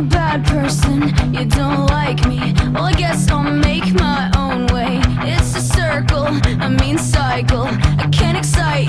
a bad person, you don't like me. Well, I guess I'll make my own way. It's a circle, a mean cycle. I can't excite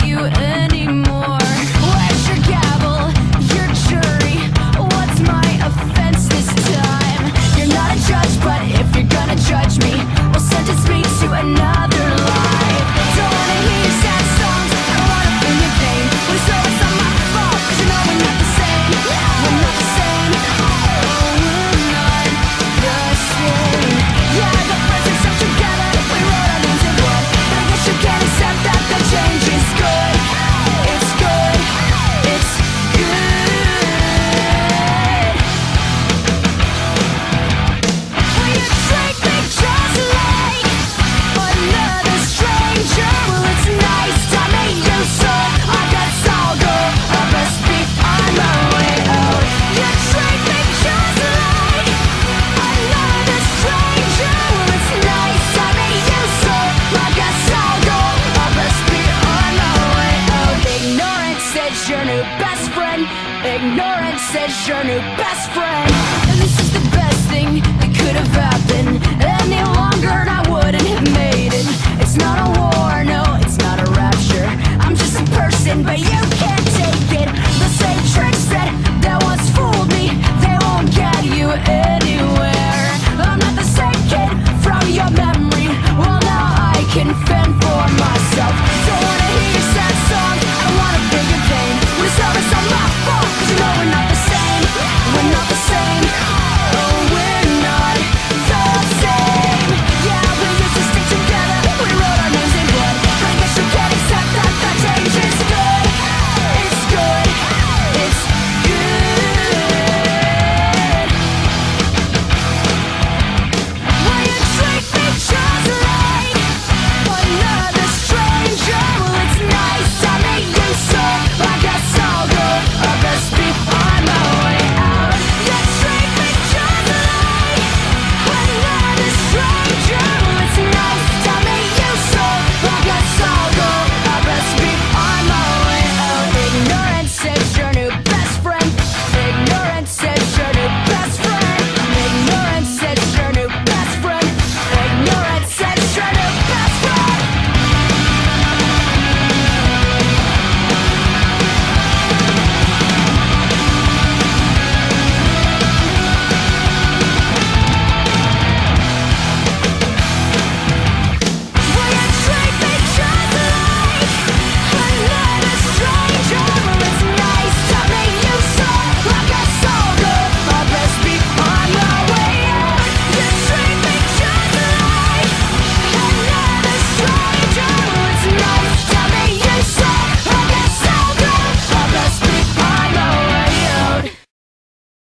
is your new best friend. Ignorance is your new best friend. And this is the best thing that could have happened. Any longer, and I wouldn't have made it. It's not a war, no, it's not a rapture. I'm just a person, but you.